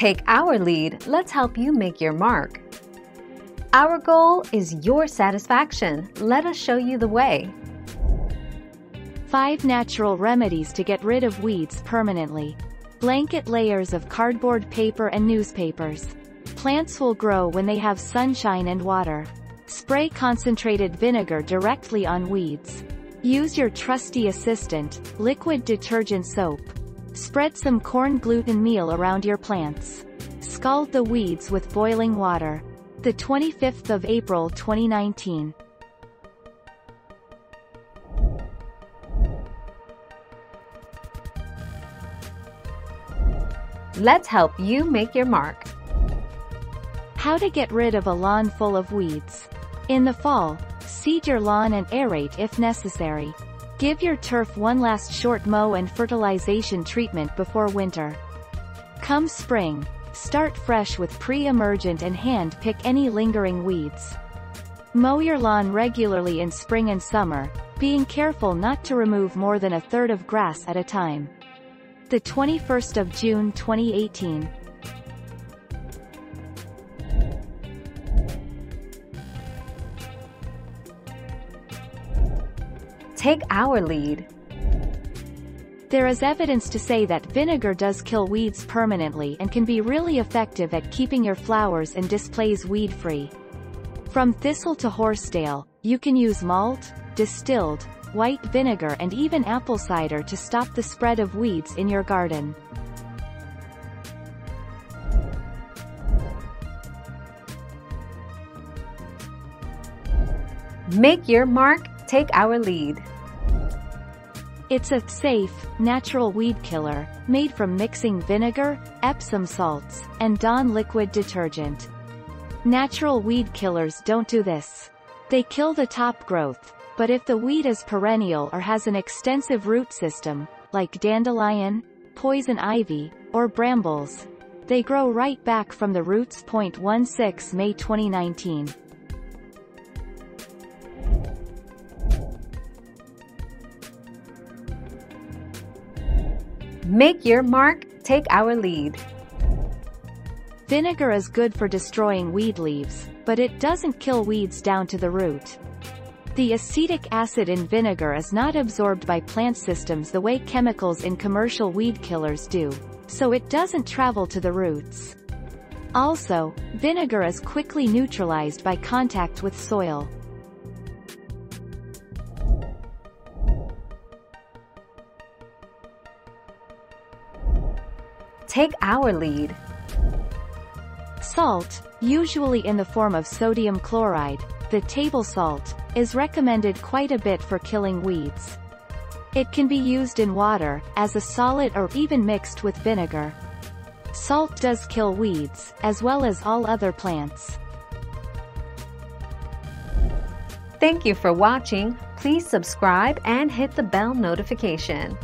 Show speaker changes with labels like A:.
A: Take our lead, let's help you make your mark. Our goal is your satisfaction. Let us show you the way.
B: 5 Natural Remedies to get rid of weeds permanently. Blanket layers of cardboard paper and newspapers. Plants will grow when they have sunshine and water. Spray concentrated vinegar directly on weeds. Use your trusty assistant, liquid detergent soap. Spread some corn gluten meal around your plants. Scald the weeds with boiling water. The 25th of April 2019.
A: Let's help you make your mark.
B: How to get rid of a lawn full of weeds. In the fall, seed your lawn and aerate if necessary. Give your turf one last short mow and fertilization treatment before winter. Come spring, start fresh with pre-emergent and hand-pick any lingering weeds. Mow your lawn regularly in spring and summer, being careful not to remove more than a third of grass at a time. The 21st of June 2018.
A: Take our lead.
B: There is evidence to say that vinegar does kill weeds permanently and can be really effective at keeping your flowers and displays weed-free. From thistle to horsetail, you can use malt, distilled, white vinegar and even apple cider to stop the spread of weeds in your garden.
A: Make your mark, take our lead.
B: It's a safe, natural weed killer, made from mixing vinegar, Epsom salts, and Dawn liquid detergent. Natural weed killers don't do this. They kill the top growth, but if the weed is perennial or has an extensive root system, like dandelion, poison ivy, or brambles, they grow right back from the roots. 16 May 2019.
A: Make your mark, take our lead.
B: Vinegar is good for destroying weed leaves, but it doesn't kill weeds down to the root. The acetic acid in vinegar is not absorbed by plant systems the way chemicals in commercial weed killers do, so it doesn't travel to the roots. Also, vinegar is quickly neutralized by contact with soil.
A: Take our lead.
B: Salt, usually in the form of sodium chloride, the table salt, is recommended quite a bit for killing weeds. It can be used in water, as a solid or even mixed with vinegar. Salt does kill weeds, as well as all other plants.
A: Thank you for watching. Please subscribe and hit the bell notification.